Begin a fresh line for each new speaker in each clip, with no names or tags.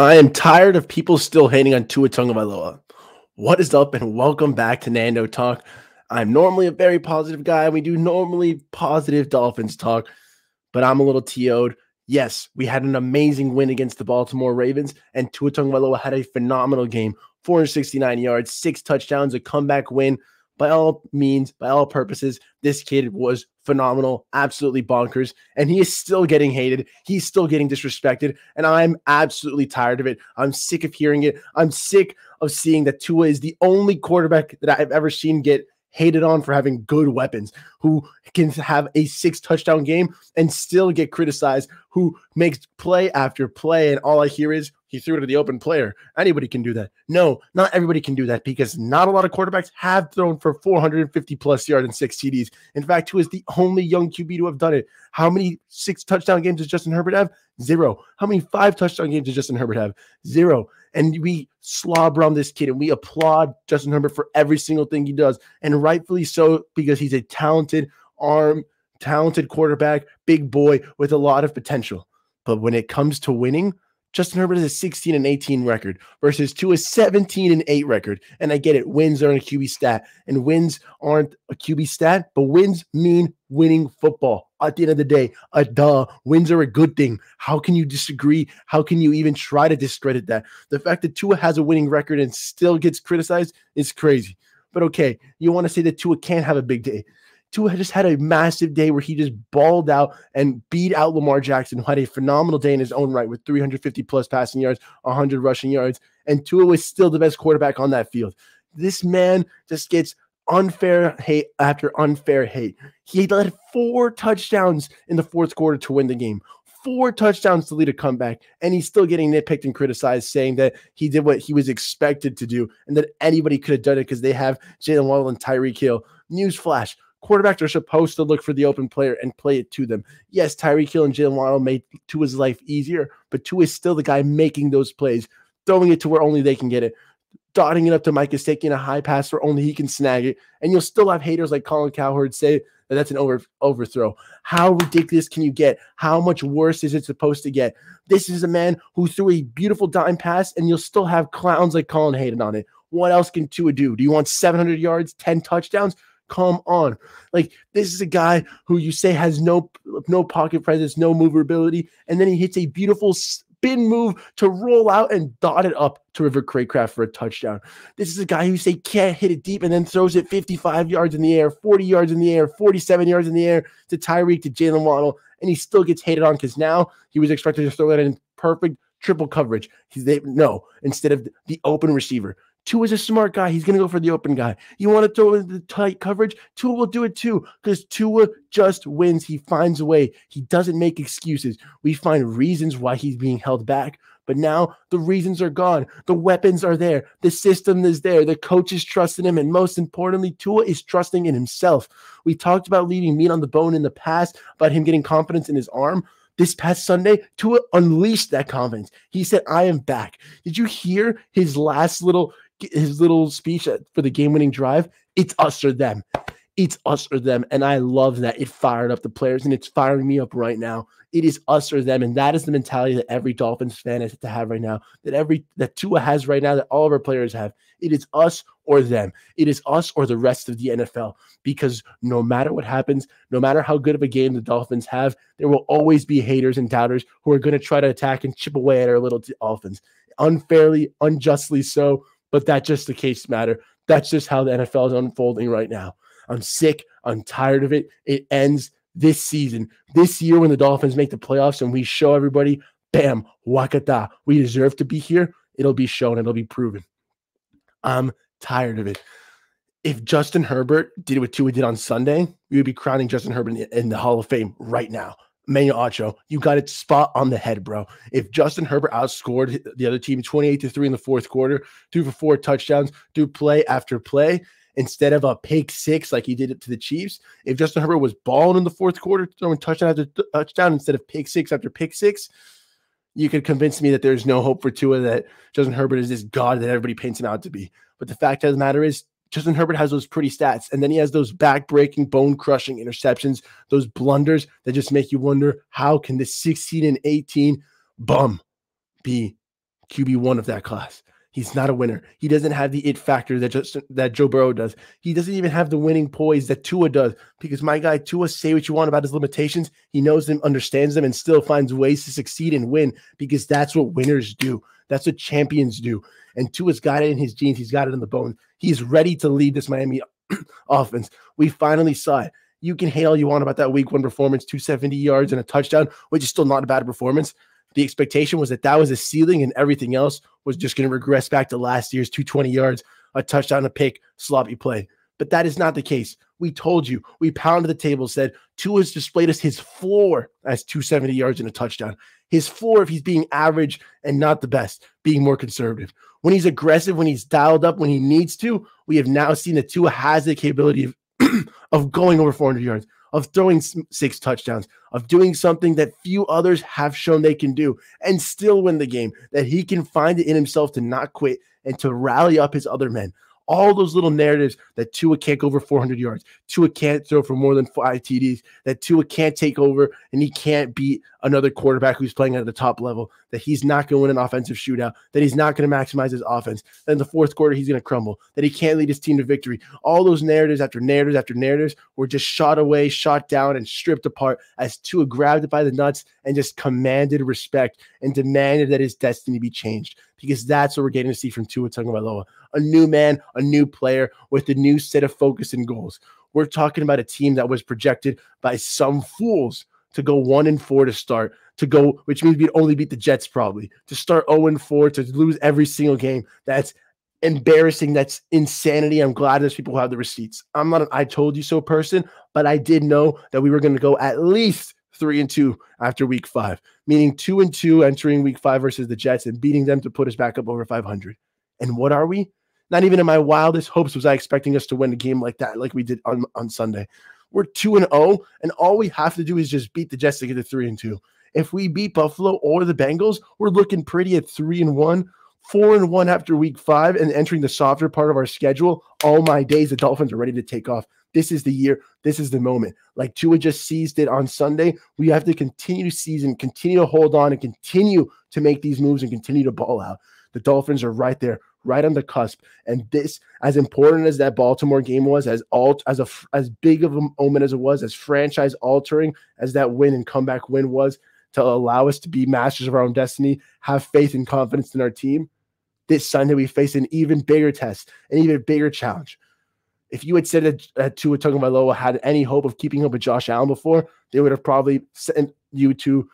I am tired of people still hating on Tua Tagovailoa. What is up, and welcome back to Nando Talk. I'm normally a very positive guy. We do normally positive Dolphins talk, but I'm a little TO'd. Yes, we had an amazing win against the Baltimore Ravens, and Tua Tagovailoa had a phenomenal game. 469 yards, six touchdowns, a comeback win by all means, by all purposes, this kid was phenomenal, absolutely bonkers, and he is still getting hated. He's still getting disrespected, and I'm absolutely tired of it. I'm sick of hearing it. I'm sick of seeing that Tua is the only quarterback that I've ever seen get hated on for having good weapons, who can have a six touchdown game and still get criticized, who makes play after play. And all I hear is he threw it to the open player. Anybody can do that. No, not everybody can do that because not a lot of quarterbacks have thrown for 450 plus yards and six TDs. In fact, who is the only young QB to have done it? How many six touchdown games does Justin Herbert have? Zero. How many five touchdown games does Justin Herbert have? Zero. And we slob around this kid and we applaud Justin Herbert for every single thing he does. And rightfully so, because he's a talented arm, talented quarterback, big boy with a lot of potential. But when it comes to winning, Justin Herbert has a 16 and 18 record versus to a 17 and 8 record. And I get it, wins aren't a QB stat, and wins aren't a QB stat, but wins mean winning football. At the end of the day, a duh, wins are a good thing. How can you disagree? How can you even try to discredit that? The fact that Tua has a winning record and still gets criticized is crazy. But okay, you want to say that Tua can't have a big day. Tua just had a massive day where he just balled out and beat out Lamar Jackson, who had a phenomenal day in his own right with 350 plus passing yards, 100 rushing yards, and Tua was still the best quarterback on that field. This man just gets unfair hate after unfair hate. He led four touchdowns in the fourth quarter to win the game. Four touchdowns to lead a comeback, and he's still getting nitpicked and criticized, saying that he did what he was expected to do and that anybody could have done it because they have Jalen Waddle and Tyreek Hill. Newsflash quarterbacks are supposed to look for the open player and play it to them. Yes, Tyreek Hill and Jalen Waddle made Tua's life easier, but Tua is still the guy making those plays, throwing it to where only they can get it, dotting it up to Mike is taking a high pass where only he can snag it. And you'll still have haters like Colin Cowherd say that that's an over, overthrow. How ridiculous can you get? How much worse is it supposed to get? This is a man who threw a beautiful dime pass, and you'll still have clowns like Colin Hayden on it. What else can Tua do? Do you want 700 yards, 10 touchdowns? Come on. Like this is a guy who you say has no no pocket presence, no movability, and then he hits a beautiful spin move to roll out and dot it up to River Cracraft for a touchdown. This is a guy who say can't hit it deep and then throws it 55 yards in the air, 40 yards in the air, 47 yards in the air to Tyreek to Jalen Waddle, and he still gets hated on because now he was expected to throw that in perfect triple coverage. He's they, no instead of the open receiver. Tua is a smart guy. He's going to go for the open guy. You want to throw in the tight coverage? Tua will do it too because Tua just wins. He finds a way. He doesn't make excuses. We find reasons why he's being held back. But now the reasons are gone. The weapons are there. The system is there. The coach is trusting him. And most importantly, Tua is trusting in himself. We talked about leaving meat on the bone in the past, about him getting confidence in his arm this past Sunday Tua unleashed that confidence. He said, I am back. Did you hear his last little his little speech for the game winning drive, it's us or them. It's us or them. And I love that. It fired up the players and it's firing me up right now. It is us or them. And that is the mentality that every Dolphins fan has to have right now, that every that Tua has right now, that all of our players have. It is us or them. It is us or the rest of the NFL. Because no matter what happens, no matter how good of a game the Dolphins have, there will always be haters and doubters who are going to try to attack and chip away at our little Dolphins. Unfairly, unjustly so but that's just the case matter. That's just how the NFL is unfolding right now. I'm sick. I'm tired of it. It ends this season. This year, when the Dolphins make the playoffs and we show everybody, bam, wakata, we deserve to be here, it'll be shown, it'll be proven. I'm tired of it. If Justin Herbert did what Tua did on Sunday, we would be crowning Justin Herbert in the Hall of Fame right now. Emmanuel Acho, you got it spot on the head, bro. If Justin Herbert outscored the other team 28 to 3 in the fourth quarter, two for four touchdowns, do play after play, instead of a pick six like he did it to the Chiefs, if Justin Herbert was balling in the fourth quarter, throwing touchdown after touchdown instead of pick six after pick six, you could convince me that there's no hope for Tua, that Justin Herbert is this god that everybody paints him out to be. But the fact of the matter is, Justin Herbert has those pretty stats, and then he has those back-breaking, bone-crushing interceptions, those blunders that just make you wonder how can this 16 and 18 bum be QB1 of that class. He's not a winner. He doesn't have the it factor that just that Joe Burrow does. He doesn't even have the winning poise that Tua does. Because my guy Tua, say what you want about his limitations, he knows them, understands them, and still finds ways to succeed and win. Because that's what winners do. That's what champions do. And Tua's got it in his genes. He's got it in the bone. He's ready to lead this Miami offense. We finally saw it. You can hate all you want about that week one performance, 270 yards and a touchdown, which is still not a bad performance. The expectation was that that was a ceiling and everything else was just going to regress back to last year's 220 yards, a touchdown, a pick, sloppy play. But that is not the case. We told you, we pounded the table, said Tua has displayed us his floor as 270 yards and a touchdown. His floor, if he's being average and not the best, being more conservative. When he's aggressive, when he's dialed up, when he needs to, we have now seen that Tua has the capability of, of going over 400 yards, of throwing six touchdowns, of doing something that few others have shown they can do and still win the game, that he can find it in himself to not quit and to rally up his other men all those little narratives that Tua can't go over 400 yards, Tua can't throw for more than five TDs, that Tua can't take over and he can't beat another quarterback who's playing at the top level, that he's not going to win an offensive shootout, that he's not going to maximize his offense, that in the fourth quarter he's going to crumble, that he can't lead his team to victory. All those narratives after narratives after narratives were just shot away, shot down, and stripped apart as Tua grabbed it by the nuts and just commanded respect and demanded that his destiny be changed because that's what we're getting to see from Tua Tagovailoa a new man, a new player with a new set of focus and goals. We're talking about a team that was projected by some fools to go one and four to start, to go, which means we'd only beat the Jets probably, to start 0 and 4, to lose every single game. That's embarrassing. That's insanity. I'm glad there's people who have the receipts. I'm not an I told you so person, but I did know that we were going to go at least three and two after week five, meaning two and two entering week five versus the Jets and beating them to put us back up over 500. And what are we? Not even in my wildest hopes was I expecting us to win a game like that, like we did on, on Sunday. We're 2 and 0, and all we have to do is just beat the Jets to get to 3 and 2. If we beat Buffalo or the Bengals, we're looking pretty at 3 and 1, 4 and 1 after week 5 and entering the softer part of our schedule. All my days the Dolphins are ready to take off. This is the year. This is the moment. Like Tua just seized it on Sunday. We have to continue to seize and continue to hold on and continue to make these moves and continue to ball out. The Dolphins are right there right on the cusp. And this, as important as that Baltimore game was, as alt as a as big of a moment as it was, as franchise altering as that win and comeback win was to allow us to be masters of our own destiny, have faith and confidence in our team. This Sunday we face an even bigger test, an even bigger challenge. If you had said that, Tua Tagovailoa had any hope of keeping up with Josh Allen before, they would have probably sent you to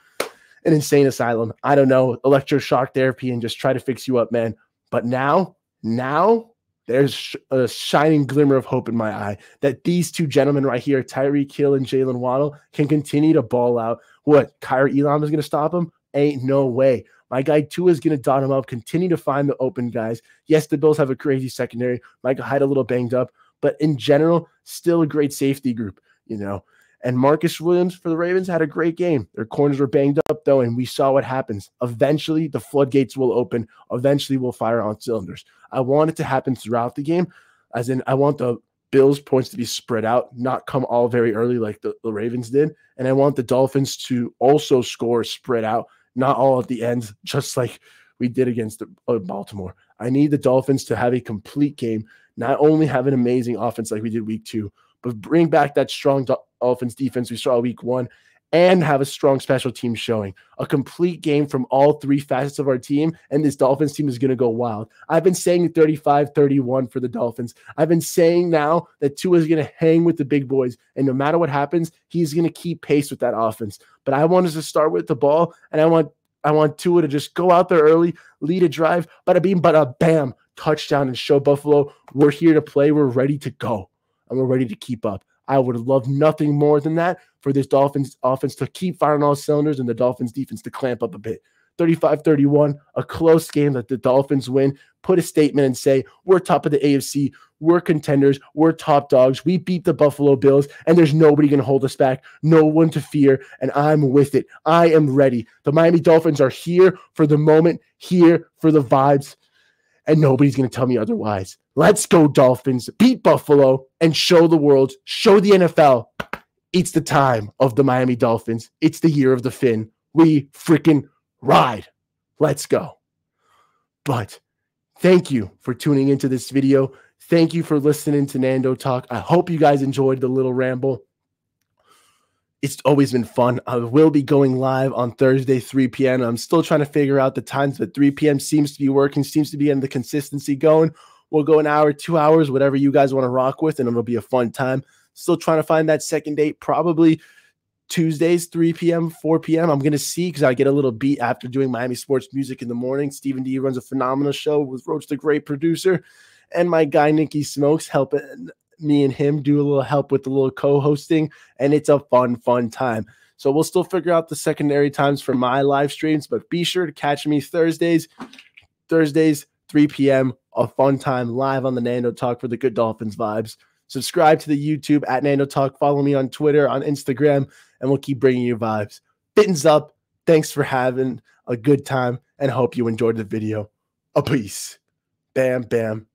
an insane asylum. I don't know, electroshock therapy, and just try to fix you up, man. But now, now there's a shining glimmer of hope in my eye that these two gentlemen right here, Tyreek Hill and Jalen Waddle, can continue to ball out. What Kaiir Elam is going to stop him? Ain't no way. My guy Tua is going to dot him up, continue to find the open guys. Yes, the Bills have a crazy secondary. Micah Hyde a little banged up, but in general, still a great safety group. You know, and Marcus Williams for the Ravens had a great game. Their corners were banged up though, and we saw what happens. Eventually, the floodgates will open. Eventually, we'll fire on cylinders. I want it to happen throughout the game, as in I want the Bills points to be spread out, not come all very early like the, the Ravens did. And I want the Dolphins to also score spread out, not all at the end, just like we did against the, uh, Baltimore. I need the Dolphins to have a complete game, not only have an amazing offense like we did week two, but bring back that strong Dolphins defense we saw week one and have a strong special team showing. A complete game from all three facets of our team, and this Dolphins team is going to go wild. I've been saying 35 31 for the Dolphins. I've been saying now that Tua is going to hang with the big boys, and no matter what happens, he's going to keep pace with that offense. But I want us to start with the ball, and I want I want Tua to just go out there early, lead a drive, but a beam, but a bam, touchdown, and show Buffalo we're here to play, we're ready to go, and we're ready to keep up. I would love nothing more than that for this Dolphins offense to keep firing all cylinders and the Dolphins defense to clamp up a bit. 35 31, a close game that the Dolphins win, put a statement and say, We're top of the AFC. We're contenders. We're top dogs. We beat the Buffalo Bills, and there's nobody going to hold us back. No one to fear. And I'm with it. I am ready. The Miami Dolphins are here for the moment, here for the vibes and nobody's going to tell me otherwise. Let's go, Dolphins. Beat Buffalo and show the world, show the NFL. It's the time of the Miami Dolphins. It's the year of the fin. We freaking ride. Let's go. But thank you for tuning into this video. Thank you for listening to Nando Talk. I hope you guys enjoyed the little ramble. It's always been fun. I will be going live on Thursday, 3 p.m. I'm still trying to figure out the times, but 3 p.m. seems to be working, seems to be getting the consistency going. We'll go an hour, two hours, whatever you guys want to rock with, and it'll be a fun time. Still trying to find that second date, probably Tuesdays, 3 p.m., 4 p.m. I'm going to see because I get a little beat after doing Miami sports music in the morning. Stephen D runs a phenomenal show with Roach, the great producer, and my guy, Nikki Smokes, helping me and him do a little help with the little co hosting. And it's a fun, fun time. So we'll still figure out the secondary times for my live streams, but be sure to catch me Thursdays, Thursdays, 3 p.m. A fun time live on the Nando Talk for the Good Dolphins vibes. Subscribe to the YouTube at Nando Talk. Follow me on Twitter, on Instagram, and we'll keep bringing you vibes. Bittens up. Thanks for having a good time and hope you enjoyed the video. A peace. Bam, bam.